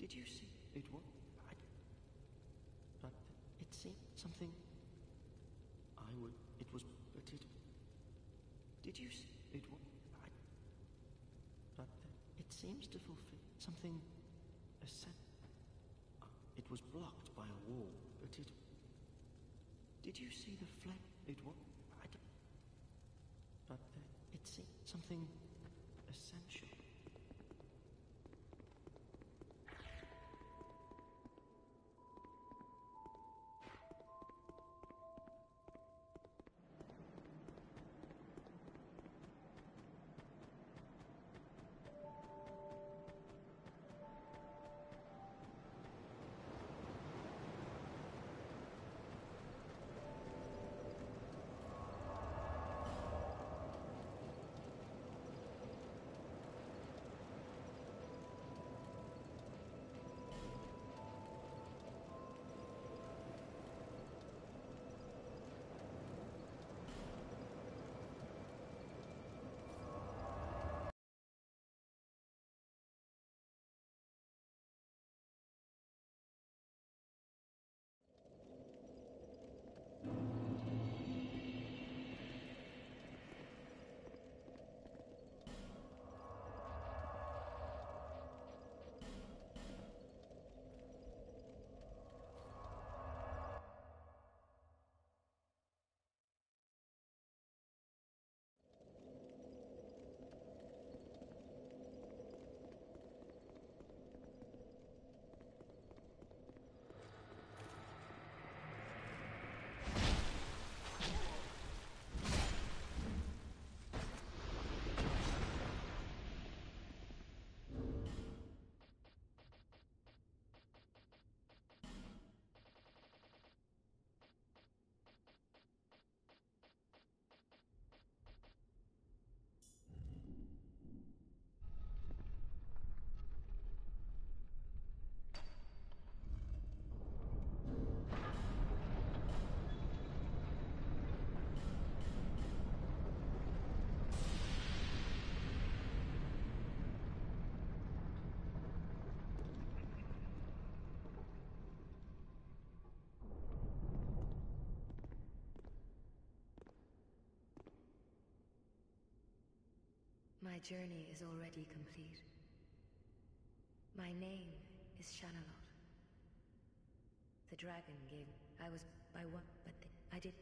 Did you see it? What? I, but it seemed something. I would. It was. But it. Did you see it? What? I, but it seems to fulfill something. A set. Uh, it was blocked by a wall, but it. Did you see the flame? It was. I. But it seemed something My journey is already complete. My name is Shanalotte. The dragon gave. I was by one, but I did.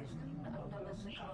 Roasting under the sun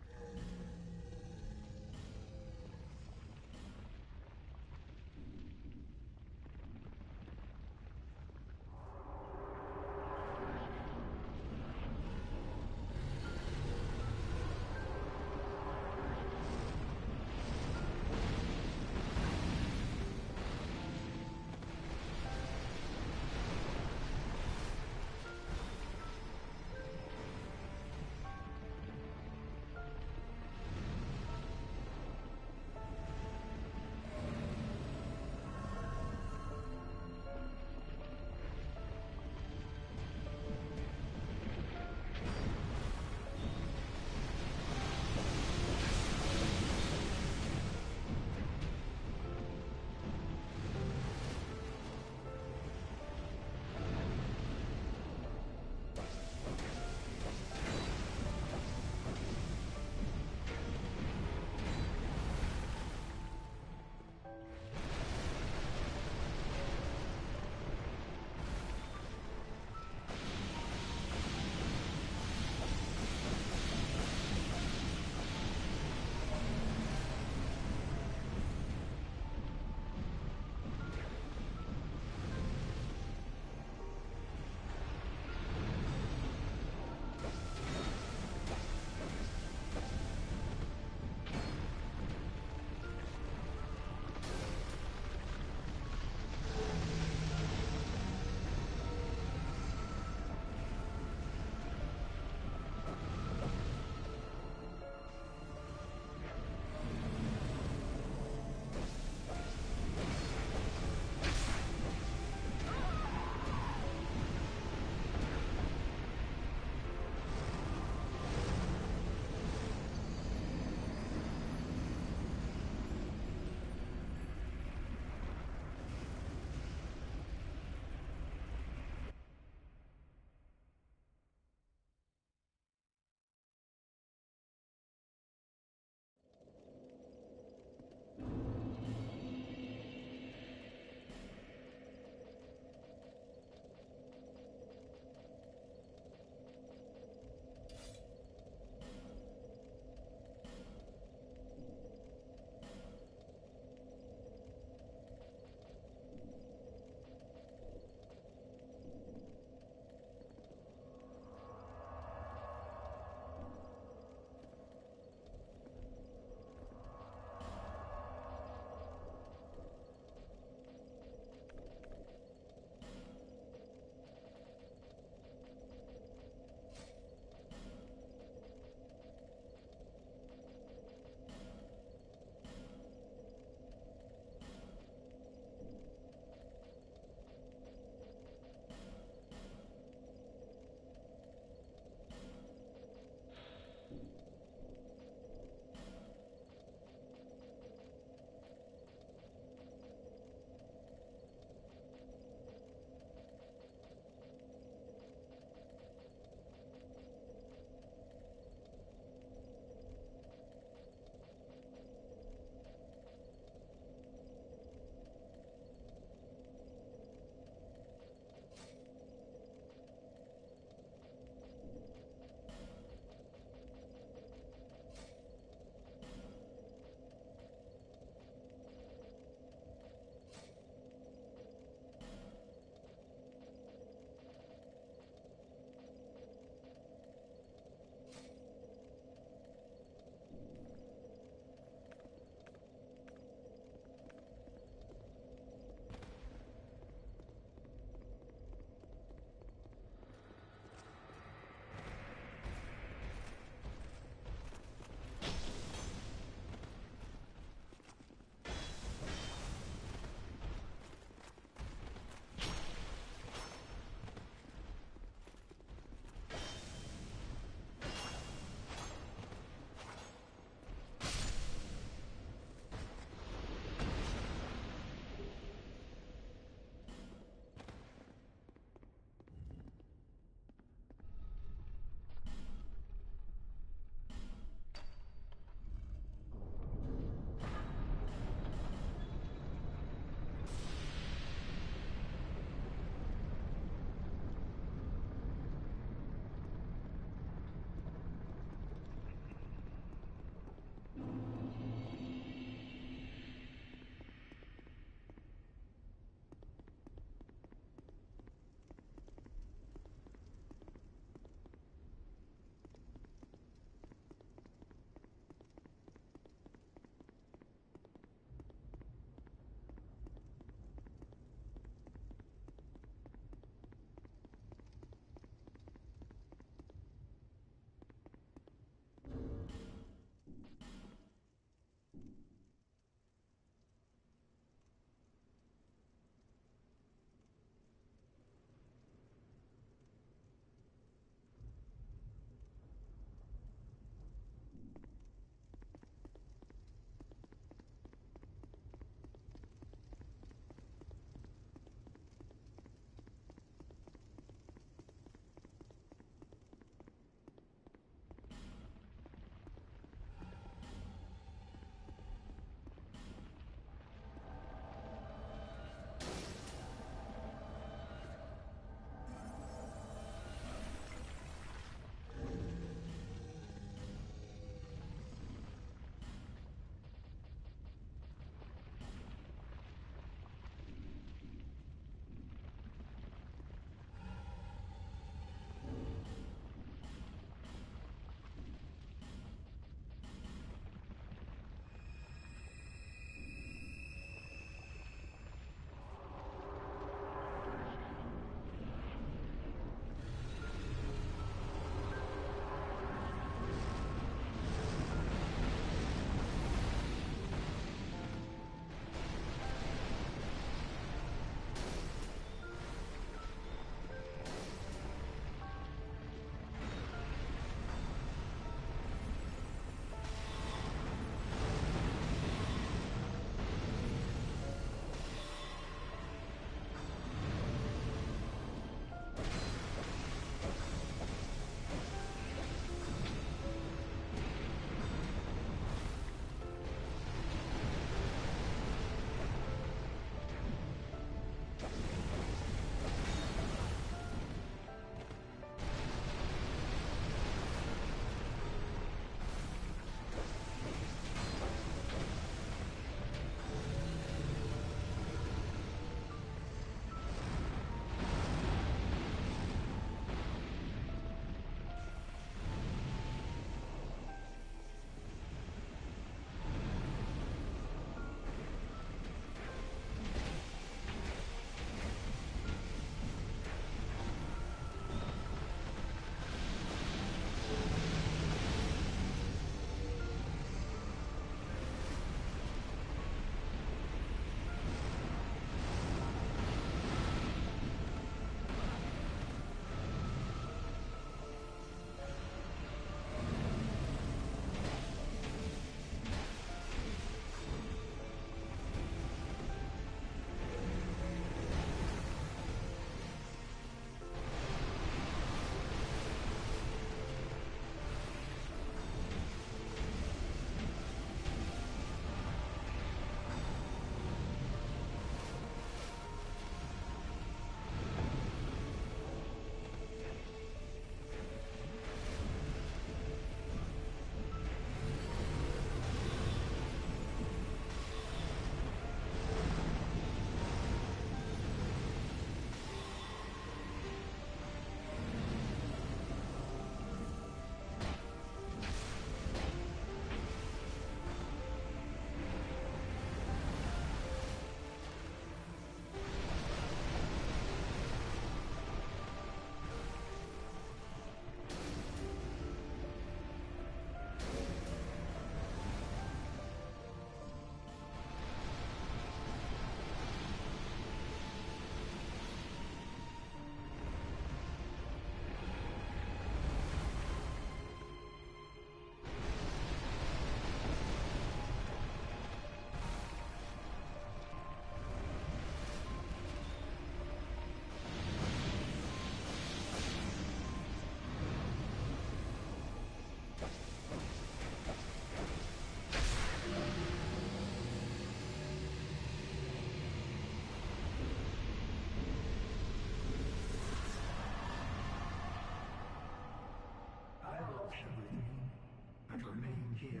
here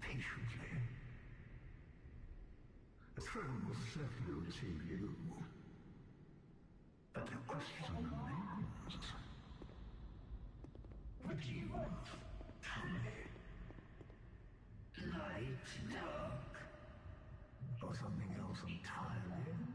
patiently. The throne will certainly receive you. But the question remains. Would you tell me? Light, dark, or something else entirely?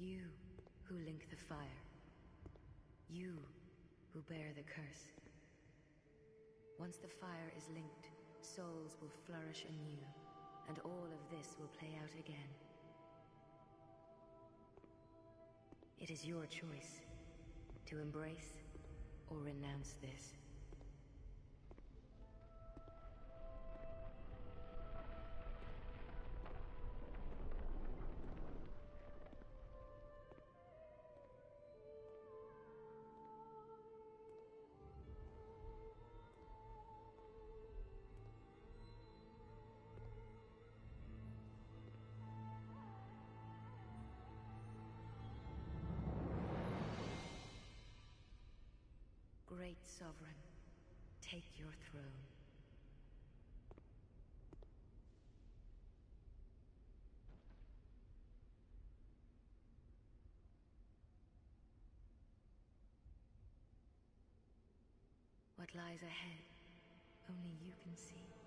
You who link the fire. You who bear the curse. Once the fire is linked, souls will flourish anew, and all of this will play out again. It is your choice to embrace or renounce this. Great Sovereign, take your throne. What lies ahead, only you can see.